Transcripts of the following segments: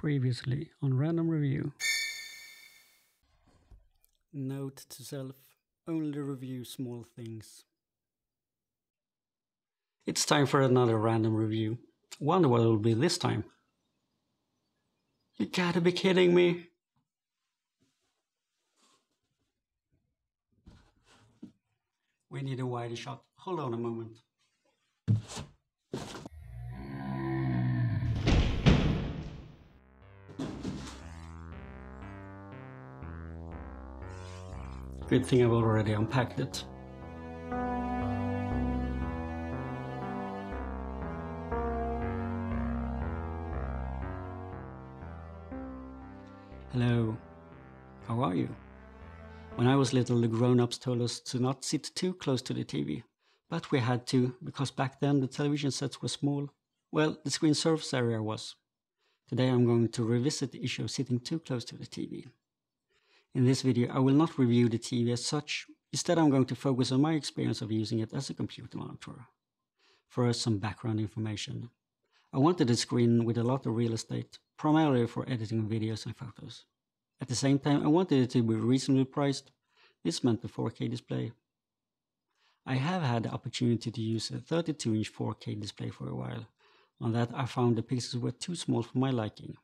Previously on Random Review. Note to self only review small things. It's time for another random review. Wonder what it will be this time. You gotta be kidding me. We need a wider shot. Hold on a moment. Good thing I've already unpacked it. Hello, how are you? When I was little, the grown-ups told us to not sit too close to the TV. But we had to, because back then the television sets were small. Well, the screen surface area was. Today I'm going to revisit the issue of sitting too close to the TV. In this video, I will not review the TV as such. Instead, I'm going to focus on my experience of using it as a computer monitor. First, some background information. I wanted a screen with a lot of real estate, primarily for editing videos and photos. At the same time, I wanted it to be reasonably priced. This meant the 4K display. I have had the opportunity to use a 32-inch 4K display for a while. On that, I found the pixels were too small for my liking.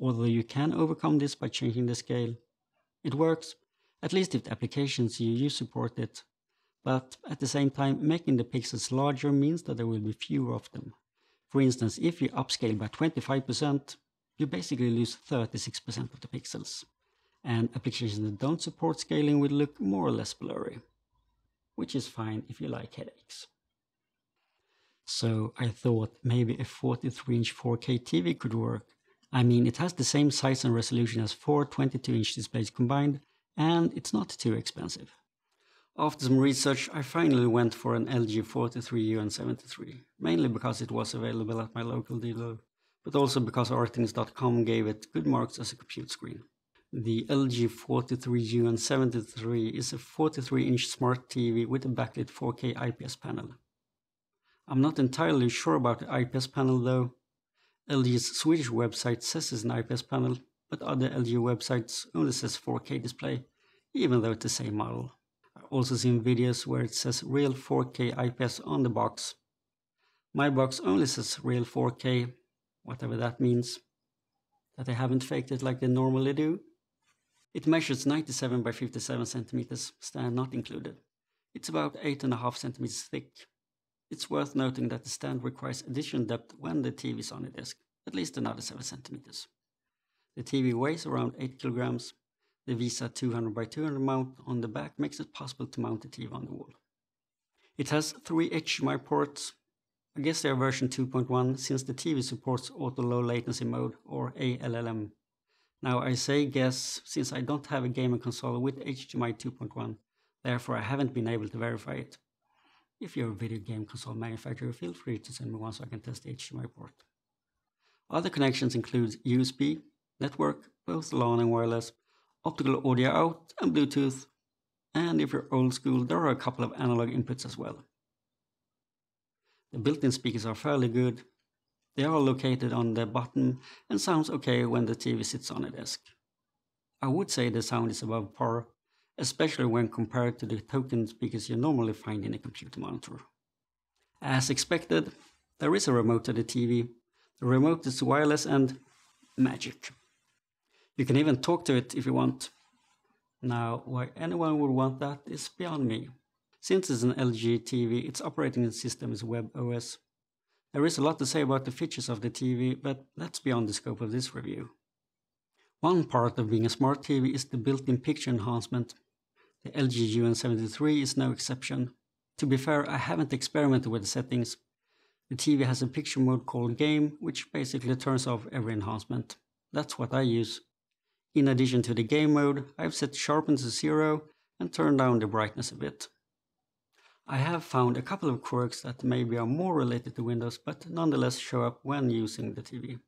Although you can overcome this by changing the scale, it works, at least if the applications you use support it, but at the same time, making the pixels larger means that there will be fewer of them. For instance, if you upscale by 25%, you basically lose 36% of the pixels, and applications that don't support scaling will look more or less blurry, which is fine if you like headaches. So I thought maybe a 43-inch 4K TV could work, I mean, it has the same size and resolution as four 22-inch displays combined, and it's not too expensive. After some research, I finally went for an LG 43UN73, mainly because it was available at my local dealer, but also because RTINGS.com gave it good marks as a compute screen. The LG 43UN73 is a 43-inch smart TV with a backlit 4K IPS panel. I'm not entirely sure about the IPS panel though, LG's Swedish website says it's an IPS panel, but other LG websites only says 4K display, even though it's the same model. I've also seen videos where it says real 4K IPS on the box. My box only says real 4K, whatever that means. That they haven't faked it like they normally do. It measures 97 by 57 centimeters, stand not included. It's about 8.5 centimeters thick, it's worth noting that the stand requires additional depth when the TV is on the desk, at least another 7 centimeters. The TV weighs around 8 kilograms. The VESA 200 by 200 mount on the back makes it possible to mount the TV on the wall. It has three HDMI ports. I guess they are version 2.1 since the TV supports auto low latency mode or ALLM. Now I say guess since I don't have a gaming console with HDMI 2.1, therefore I haven't been able to verify it. If you're a video game console manufacturer, feel free to send me one so I can test the HDMI port. Other connections include USB, network, both LAN and wireless, optical audio out, and Bluetooth. And if you're old school, there are a couple of analog inputs as well. The built-in speakers are fairly good. They are located on the bottom and sounds okay when the TV sits on a desk. I would say the sound is above par, especially when compared to the token speakers you normally find in a computer monitor. As expected, there is a remote to the TV. The remote is wireless and magic. You can even talk to it if you want. Now, why anyone would want that is beyond me. Since it's an LG TV, its operating system is WebOS. There is a lot to say about the features of the TV, but that's beyond the scope of this review. One part of being a smart TV is the built-in picture enhancement. The LG UN73 is no exception. To be fair, I haven't experimented with the settings. The TV has a picture mode called Game, which basically turns off every enhancement. That's what I use. In addition to the game mode, I've set sharpen to zero and turned down the brightness a bit. I have found a couple of quirks that maybe are more related to Windows, but nonetheless show up when using the TV.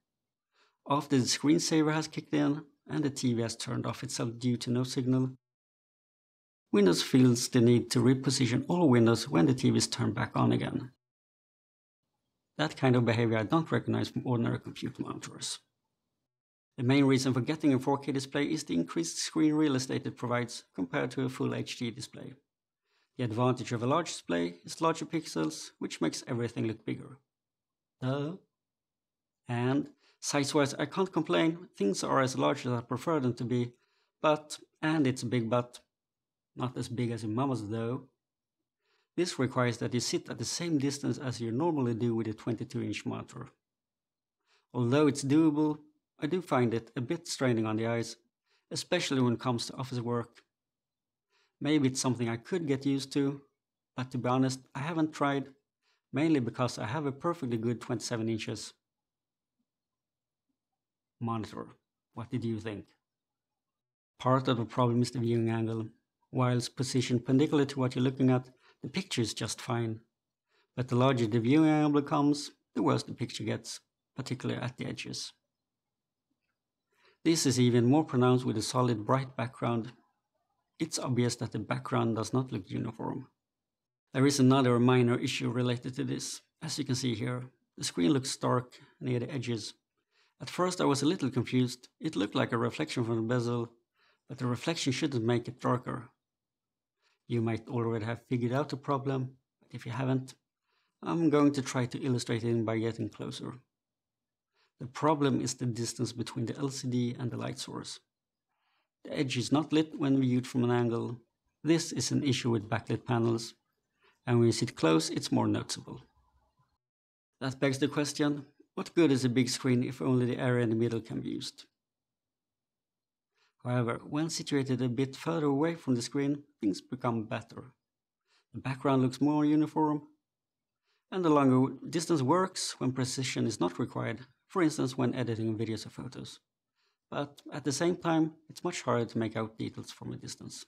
After the screensaver has kicked in and the TV has turned off itself due to no signal, Windows feels the need to reposition all windows when the TV is turned back on again. That kind of behavior I don't recognize from ordinary computer monitors. The main reason for getting a 4K display is the increased screen real estate it provides compared to a full HD display. The advantage of a large display is larger pixels, which makes everything look bigger. Duh. And size-wise, I can't complain, things are as large as I prefer them to be, but, and it's a big but, not as big as your mama's though. This requires that you sit at the same distance as you normally do with a 22-inch monitor. Although it's doable, I do find it a bit straining on the eyes, especially when it comes to office work. Maybe it's something I could get used to, but to be honest, I haven't tried, mainly because I have a perfectly good 27 inches monitor. What did you think? Part of the problem is the viewing angle. Whilst positioned perpendicular to what you're looking at, the picture is just fine. But the larger the viewing angle becomes, the worse the picture gets, particularly at the edges. This is even more pronounced with a solid bright background. It's obvious that the background does not look uniform. There is another minor issue related to this. As you can see here, the screen looks dark near the edges. At first I was a little confused. It looked like a reflection from the bezel, but the reflection shouldn't make it darker. You might already have figured out the problem, but if you haven't, I'm going to try to illustrate it by getting closer. The problem is the distance between the LCD and the light source. The edge is not lit when viewed from an angle. This is an issue with backlit panels, and when you sit close, it's more noticeable. That begs the question, what good is a big screen if only the area in the middle can be used? However, when situated a bit further away from the screen, things become better. The background looks more uniform, and the longer distance works when precision is not required, for instance when editing videos or photos. But at the same time, it's much harder to make out details from a distance.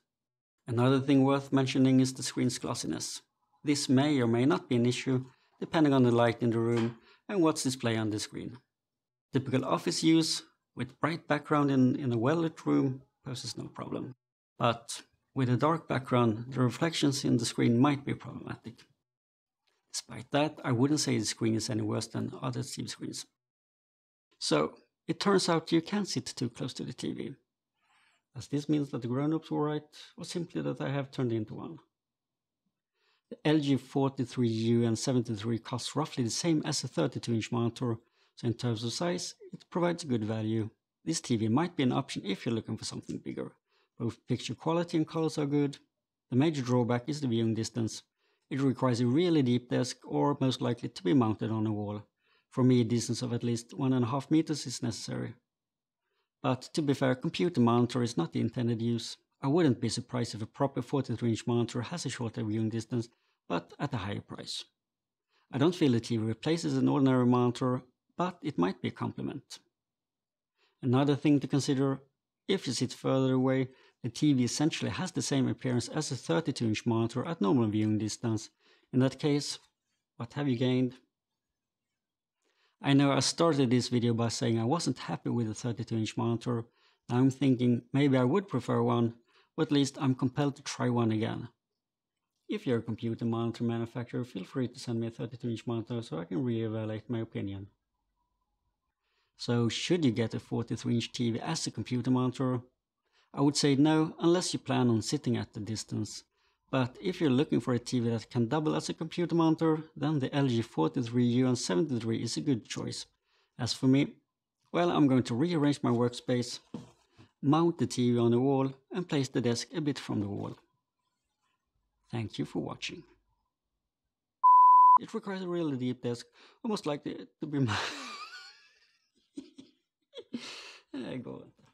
Another thing worth mentioning is the screen's glossiness. This may or may not be an issue, depending on the light in the room and what's displayed on the screen. Typical office use, with bright background in, in a well-lit room, poses no problem. But with a dark background, the reflections in the screen might be problematic. Despite that, I wouldn't say the screen is any worse than other TV screens. So it turns out you can't sit too close to the TV. As this means that the grown-ups were right, or simply that I have turned into one? The LG 43UN73 cost roughly the same as a 32-inch monitor, so in terms of size, it provides a good value. This TV might be an option if you're looking for something bigger. Both picture quality and colors are good. The major drawback is the viewing distance. It requires a really deep desk or most likely to be mounted on a wall. For me, a distance of at least one and a half meters is necessary. But to be fair, computer monitor is not the intended use. I wouldn't be surprised if a proper 43-inch monitor has a shorter viewing distance, but at a higher price. I don't feel the TV replaces an ordinary monitor, but it might be a complement. Another thing to consider, if you sit further away, the TV essentially has the same appearance as a 32-inch monitor at normal viewing distance. In that case, what have you gained? I know I started this video by saying I wasn't happy with the 32 inch monitor. Now I'm thinking maybe I would prefer one, but at least I'm compelled to try one again. If you're a computer monitor manufacturer, feel free to send me a 32 inch monitor so I can re-evaluate my opinion. So should you get a 43 inch TV as a computer monitor? I would say no unless you plan on sitting at the distance but if you're looking for a TV that can double as a computer monitor, then the LG 43UN73 is a good choice. As for me, well, I'm going to rearrange my workspace, mount the TV on the wall, and place the desk a bit from the wall. Thank you for watching. It requires a really deep desk, almost like to be my... Inte. Sluta.